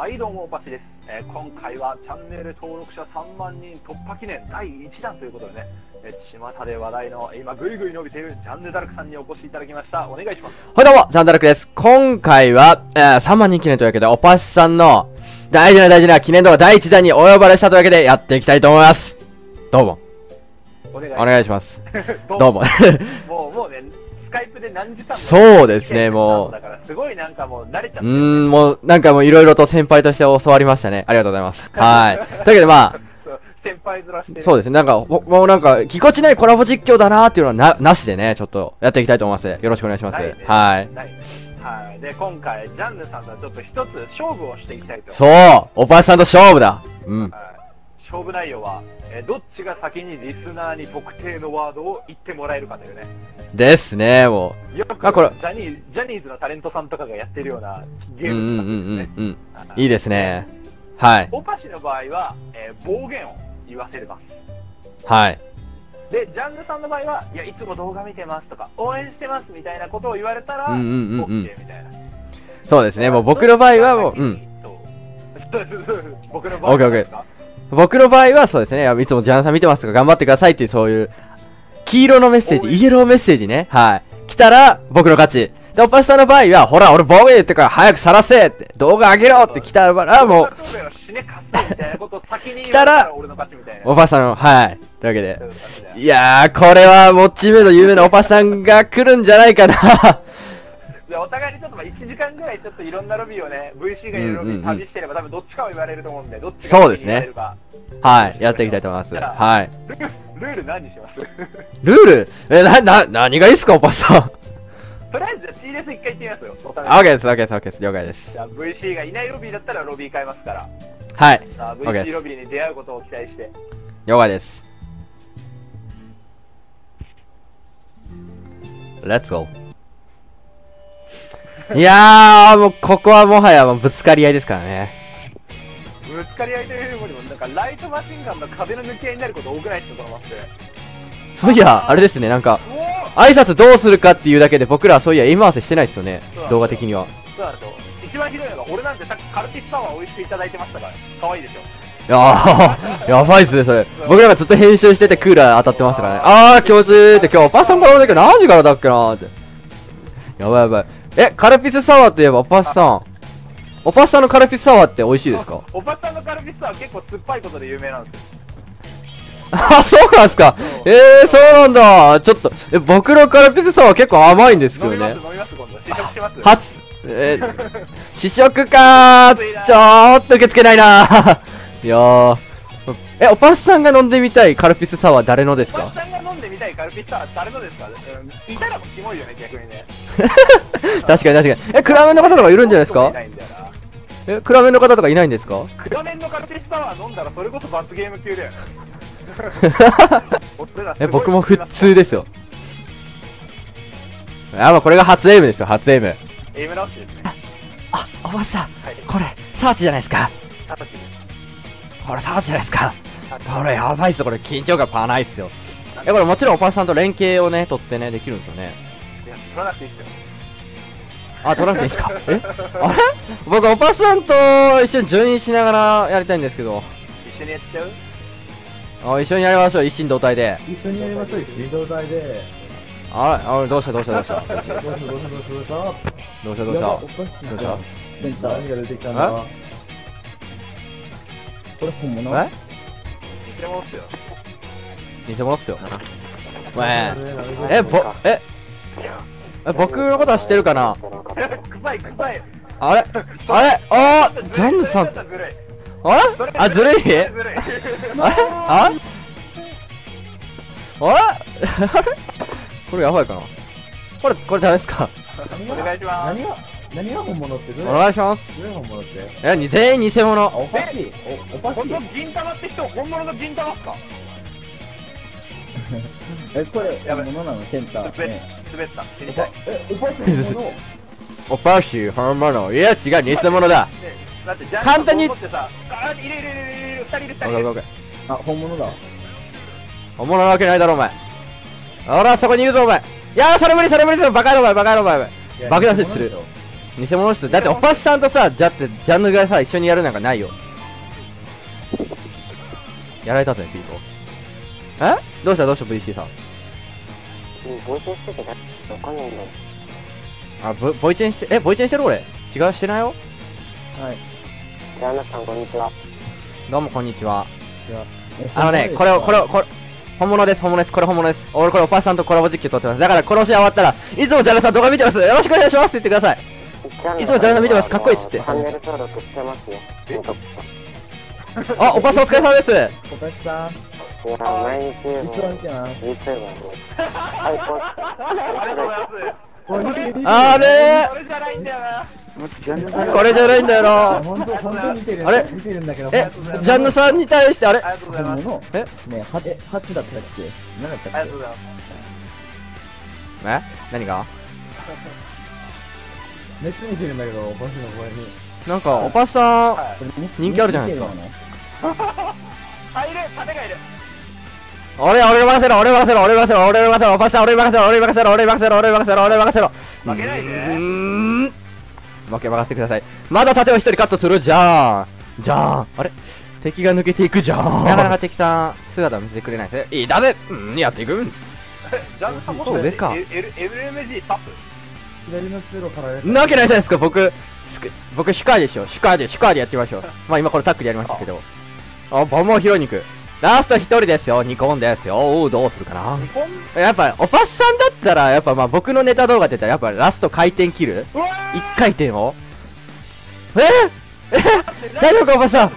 はいどうもおぱしです、えー今回はチャンネル登録者3万人突破記念第1弾ということでね、えー巷で話題の今ぐいぐい伸びているジャンヌ・ダルクさんにお越しいただきましたお願いしますはいどうも、ジャンダルクです。今回は、えー、3万人記念というわけで、おぱしさんの大事な大事な記念動画第1弾にお呼ばれしたというわけで、やっていきたいと思います。どうも、お願いします。ど どうも。もうもうねスカイプで何時間もそうですねもうだからすごいなんかもう慣れちゃってうーん、もう、なんかもういろいろと先輩として教わりましたね。ありがとうございます。はい。というわけでまそう先輩面してあ、そうですね。なんか、ももうなんか、ぎこちないコラボ実況だなーっていうのはな、なしでね、ちょっとやっていきたいと思います。よろしくお願いします。はい。はいで今回ジャンヌさんとはちょっと一つ勝負をしていきたいとそうおぱしさんと勝負だうん。はい勝負内容は、えーどっちが先にリスナーに特定のワードを言ってもらえるかというねですね、もよく、まあこれジャニージャニーズのタレントさんとかがやってるようなう。ゲーうんうんうムなんですね、んうんうん。はいいいですね。はい。お菓子の場合は、えー暴言を言わせれますはい。でジャンヌさんの場合はいやいつも動画見てますとか応援してますみたいなことを言われたら、うんうんうんうん OK みたいなそうですね、もう僕の場合はもう、うん。そう 僕の場合は僕の場合はそうですね、いつもジャンさん見てますとか頑張ってくださいっていうそういう、黄色のメッセージ、イエローメッセージね、はい。来たら、僕の勝ち。で、おっぱしさんの場合は、ほら、俺防衛ってから早く晒せって、動画上げろって 来たら、もう、来たら俺の勝ちみたいなおっぱしさんの、はい。というわけで。いやー、これは、モッチーメイド有名なおっぱしさんが来るんじゃないかな。でお互いにちょっとまあ1時間ぐらいちょっといろんなロビーをね VC がいるロビー旅してれば多分どっちかを言われると思うんでどっちがそうですね言われるかはい。やっていきたいと思います。はい。ルルール何にします？ルール？え、な、な、何がいいっすか、おっぱしさん。とりあえずじゃあ C レス1回行ってみますよおあ、互い OK です、OK です、OK です。了解です。じゃあ VC がいないロビーだったらロビー変えますからはい。VC すロビーに出会うことを期待して了解です。Let's go. いやー、もうここはもはやもうぶつかり合いですからね。ぶつかり合いというよりもなんかライトマシンガンの壁の抜き合いになること多くないですかこのマップそういや、あれですね、なんか、挨拶どうするかっていうだけで僕らはそういや、今合わせしてないですよね。動画的には。そうなんですよ一番ひどいのが俺なんてさっきカルピスサワー美味しくいただいてましたから可愛いでしょいやー、やばいっすね、それ。僕らがずっと編集しててクーラー当たってましたからね。あー、気持ちいいって今日、パスタンからだけど何時からだっけなーって。やばいやばい。え、カルピスサワーといえば、おパスさん。おパスさんのカルピスサワーって美味しいですか？おばさんのカルピスサワー結構酸っぱいことで有名なんですよ。あ、そうなんすか？えー、そうなんだ。ちょっと、え、僕のカルピスサワー結構甘いんですけどね。飲みます。飲みます今度。試食します。初、えー、試食かー。ちょーっと受け付けないなー。いやー。え、おパスさんが飲んでみたいカルピスサワー誰のですか？おばさんが飲んでみたいカルピスサワー誰のですか？うんいたらもキモいよね逆にね 確かに確かに。え、クラメンの方とかいるんじゃないですか？え、クラメンの方とかいないんですか？クラメンのカルピスー飲んだらそれこそ罰ゲーム級だよね え、い僕も普通ですよ。あ、まあこれが初エイムですよ、初エイム。エイム直しですねあ、オパシさん、はいこれ、サーチじゃないですか？これサーチじゃないですか？これやばいっすよ、これ緊張感パーないっすよ。え、これもちろんおばさんと連携をね、取ってね、できるんですよね。取らなくていいっすよあ、取らなくていいですか？え？あれ？僕、おばさんと一緒に順位しながらやりたいんですけど。一緒にやっちゃう？あ一緒にやりましょう、一心同体で。一緒にやりましょうよ。自動体で。あれ？あれ、どうした？どうした？どうした？どうした？どうした？どうした？どうした？どうした？どうした？何何が出てきたんだこれ本物？え？偽物っすよ。偽物っすよ。ええ、ぼ、え、え、僕のことは知ってるかな？臭い臭い。あれ？あれ？あージャンヌさん、あれ？あ、ずるい？あれ？ああれ？あれ？これやばいかな。これ、これ誰ですか？お願いします。何が何が本物ってどお願いします。れが本物って？え、に全員偽物。あ。おかしい。おおかしい。本当銀玉って人本物の銀玉っすか？えこれやばい本物なのセンター。滑っね滑った。死にたい。えおかしい本物おパシー、本物。いや、違う、偽物だ。ねだってジャン簡単に。思ってさ。あいるいるいる。いるいる二人いる。二人いる。オッケーオッケーあ本物だ。本物なわけないだろ、お前。ほら、そこにいるぞ、お前。いやー、それ無理、それ無理、それバカ野郎、お前、バカ野郎、お前。爆弾設置する。偽物っす。だって、おっぱさんとさ、じゃって、ジャンヌがさ、一緒にやるなんかないよ。やられたぜ、ピート。え？どうした？どうした？VC さん。ボイスしててわかんないんだよ。あ、ボボイチェンして、え、ボイチェンしてる？俺違う、してないよ。はい。じゃあ、皆さん、こんにちは。どうも、こんにちは。あのね、これを、これを、これ、本物です、本物です、これ本物です。俺これおっぱさんとコラボ実況撮ってます。だから、殺し終わったら、いつもジャルさん動画見てます。よろしくお願いしますって言ってください。いつもジャルさん見てますかっこいいっすってチャンネル登録してますよ。あ、おっぱさんお疲れ様です。小林さん、いや、毎日いつも見てます。YouTuber で最高。ありがとうございます。あれ？これじゃないんだよな。ーこれじゃないんだよな。本当本当に見てるあれ？見てるんだけど、え、ジャンヌさんに対して、あれ？ありがとうございます。本物のえ？ね、はえ、八だったっけ何だったっけありが？とうございます。え何がめっちゃ見てるんだけど、星の声に。なんか、おっぱさん、人気あるじゃないですかあ、いる盾がいる。俺、俺任せろ、俺任せろ、俺任せろ、俺任せろ、おっぱさん、俺任せろ、俺任せろ、俺任せろ、俺任せろ、俺任せろ。負けないでうーん。負け任せてください。まだ盾を一人カットするじゃん。じゃん。あれ？敵が抜けていくじゃん。なかなか敵さん、姿を見せてくれないですね。いいだねうん、やっていく。ジャンルさんもそう上か LMG タップ。左の通路かなわけないじゃないですか、僕、すく僕、シュカーでしょ。シュカーで、シュカーでやってみましょう。まあ今これタックでやりましたけど。あ、ボンボン広い肉。ラスト一人ですよ。ニコンですよ。おうどうするかな？やっぱ、おぱっさんだったら、やっぱまあ僕のネタ動画って言ったら、やっぱラスト回転切る？一回転を？え？え？大丈夫かおばさん？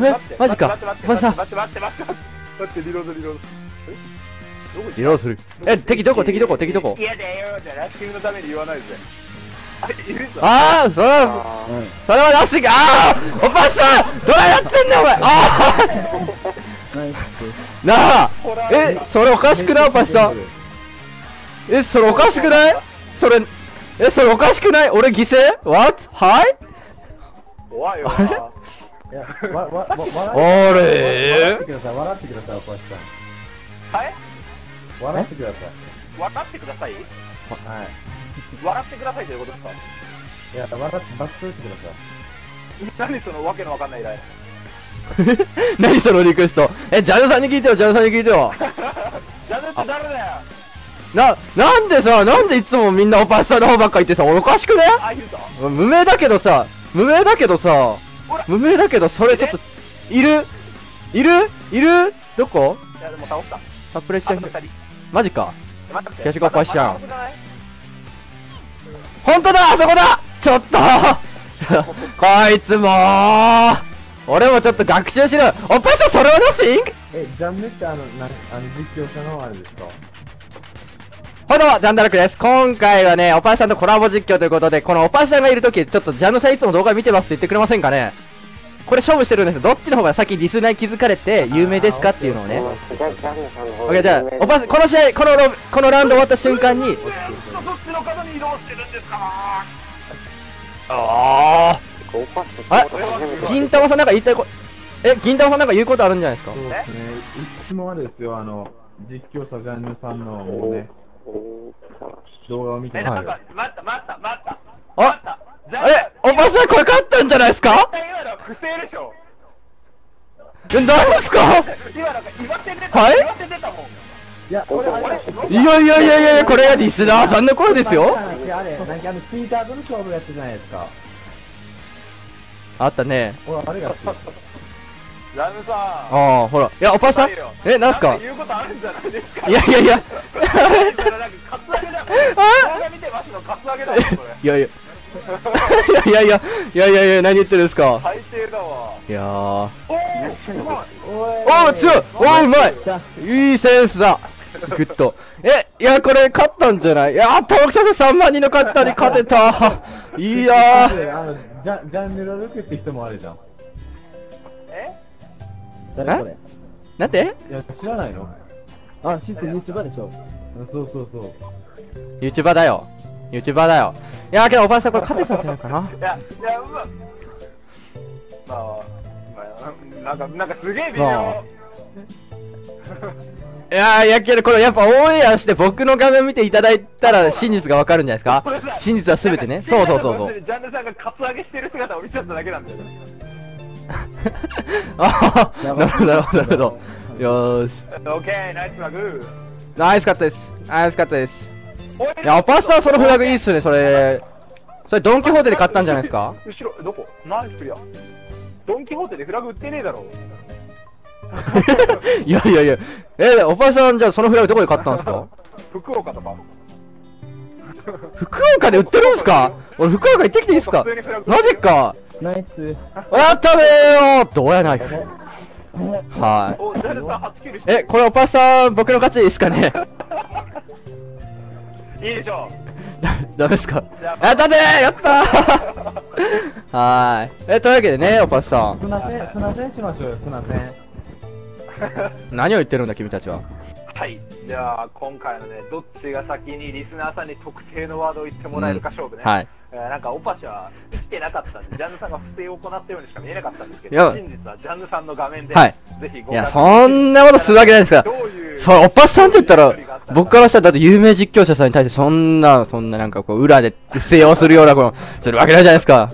え待ってマジか待って待っておばさん待って待って待って待って待ってリロードリロードえどこ行ったリロードする。え、敵どこ敵どこ敵どこ嫌だよじゃラッシングのために言わないであああそれは、あうん。それはラスティックああおばさんどないやってんねんお前。ああナイス。なあ。え、それおかしくないおばさん？え、それおかしくない？それ、え、それおかしくない？俺犠牲 ?What? はい怖いわ。いや、わ、わ、わ、あ笑れってください、笑ってください、小林さん。はい笑ってください？笑ってください？はい。笑ってくださいということですか？いや、笑って、バッとしてください。何そのわけのわかんない依頼。何そのリクエスト？え、ジャルさんに聞いてよ、ジャルさんに聞いてよ。ジャズって誰だよ？な、なんでさ、なんでいつもみんなおばさんの方ばっか言ってさ、俺おかしくね？無名だけどさ、無名だけどさ無名だけどそれちょっと、いる？いる？いる？どこ？いやでも倒した。あ、プレッシャー、マジか。待って。消しゴムパッションまたまたまたまほんとだあそこだ。ちょっと。こいつもー。俺もちょっと学習しろ。おっぱいさんそれはナッシングえ、ジャンヌってあの、な、あの、実況者のあれですか？はいどうも、ジャンダルクです。今回はね、おぱいさんとコラボ実況ということで、このおぱいさんがいるとき、ちょっとジャンヌさんいつも動画見てますって言ってくれませんかね？これ勝負してるんですどっちの方が先リスナーに気づかれて有名ですかっていうのをね。オッケー、じゃあ、おぱいさん、この試合、このロこのラウンド終わった瞬間に、してるんですかああ銀玉さんなんか言いたいこえ、銀玉さんなんか言うことあるんじゃないですか？そうですね。いつもあれですよ、あの、実況者ジャンヌさんの、もうね、動画を見て。え、ますなんか、待った待った待った。あ？待った。え、おばさんこれ勝ったんじゃないですか？絶対今のは不正でしょえ、何ですか今なんか岩手出たはい岩手出たもんいや、俺、あれ、いやいやいやいやいや、これがリスナーさんの声ですよあれ、なんかあの、ツイッターとの勝負やったじゃないですか？あったね。俺、あれが好き。ラムさんああ、ほら。いや、おぱさんえ、なんすか？言うことあるんじゃないですか？いやいやいや。いやいや。いやいやいや、いやいやいや、何言ってるんですか最低だわいやー。おおー、強いおー、うまいいいセンスだグッと。え、いや、これ勝ったんじゃない？いやー、登録者数3万人の方に勝てたいやー。あの、ジャジャンヌロルクって人もあれじゃん。え？誰これ？なんて？いや、知らないの？あ、知ってる YouTuber でしょ。そうそうそう。?YouTuber だよ。YouTuber だよ。いやー、けどおばさんこれ勝てたんじゃないかな？いやいやまあまあまあなんかなんかすげえ微妙いやー、やけどこれやっぱオンエアして僕の画面見ていただいたら真実がわかるんじゃないですか？真実は全てね。そうそうそうそう。ジャンルさんがカツアゲしてる姿を見ちゃっただけなんだよね。ああ、なるほど、なるほど、なるほど。よーし。オッケー、ナイスフラグ。ナイスカットです。ナイスカットです。おいいや、おパスターそのフラグいいっすね、それ。それドンキホーテで買ったんじゃないですか？後ろ、どこ？ナイスクリア。ドンキホーテでフラグ売ってねえだろ。いやいやいや。え、おパスさんじゃあそのフラグどこで買ったんですか？福岡とか。福岡で売ってるんすか？俺福岡行ってきていいっすか？マジかナイス。やったべーよどうやない はお、ジャンルさん8キルい。え、これおパスさん僕の勝ちですかね？いいでしょだダメですか？やったぜーやったーはーい。え、というわけでね、おパスさん。砂線、砂線しましょうよ、砂線。何を言ってるんだ君たちは。はい。じゃあ、今回のね、どっちが先にリスナーさんに特定のワードを言ってもらえるか勝負ね。はい。えーなんか、オパシは生きてなかったんで、ジャンヌさんが不正を行ったようにしか見えなかったんですけど、真実はジャンヌさんの画面で、はいぜひごいや、そんなことするわけないですから。そう、おっぱっさんって言ったら僕からしたらだって有名実況者さんに対してそんな、そんななんかこう、裏で不正をするようなこと、するわけないじゃないですか。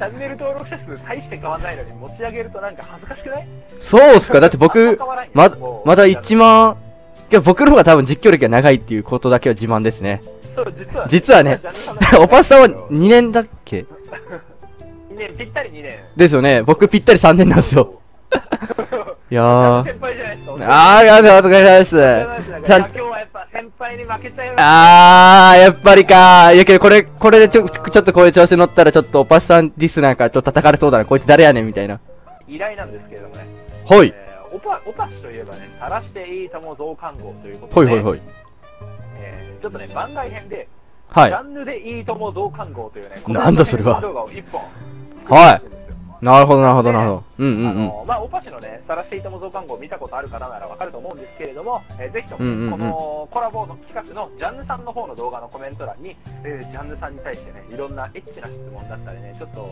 チャンネル登録者数大して変わんないのに持ち上げるとなんか恥ずかしくない？そうっすか？だって僕、ま、まだ1万、いや僕の方が多分実況歴が長いっていうことだけは自慢ですね。そう、実は、実はねおっぱっさんは2年だっけ？2年、ぴったり2年。ですよね。僕ぴったり3年なんですよ。いやー。先輩じゃないですか。あー、がとうお疲れ様です。ささ今日はやっぱ先輩に負けちゃいました。あー、やっぱりかいやけどこれ、これでちょ、ちょっとこういう調子に乗ったらちょっとおっぱっさんディスなんかちょっと叩かれそうだな。こいつ誰やねんみたいな。依頼なんですけれどもね。ほい。えーオパ、オパシといえばね、晒していいとも増刊号ということで、ほいほいほい。えーちょっとね、番外編で、はいジャ。ンルでいいとも増刊号というね、なんだそれは動画を1本。はいなるほどなるほどなるほど。うんうんうん。あのまあ、オパシのね、晒していいとも増刊号を見たことある方ならわかると思うんですけれども、えーぜひとも、うんうんうんこのコラボの企画のジャンヌさんの方の動画のコメント欄に、えージャンヌさんに対してね、いろんなエッチな質問だったりね、ちょっと、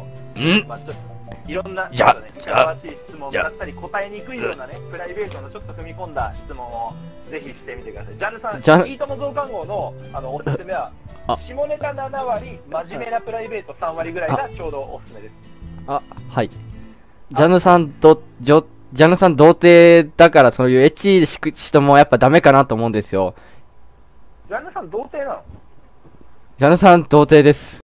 ん？まあ、ちょっといろんな、ちょっとね、いじゃあかがわしい質問だったり、答えにくいようなね、プライベートのちょっと踏み込んだ質問をぜひしてみてください。ジャンヌさん、ジャンいいとも増刊号のあのおすすめはあ、下ネタ7割、真面目なプライベート3割ぐらいがちょうどおすすめです。あ、はい。ジャンヌさんと、ジョ、ジャンヌさん童貞だからそういうエッチしく人もやっぱダメかなと思うんですよ。ジャンヌさん童貞なの？ジャンヌさん童貞です。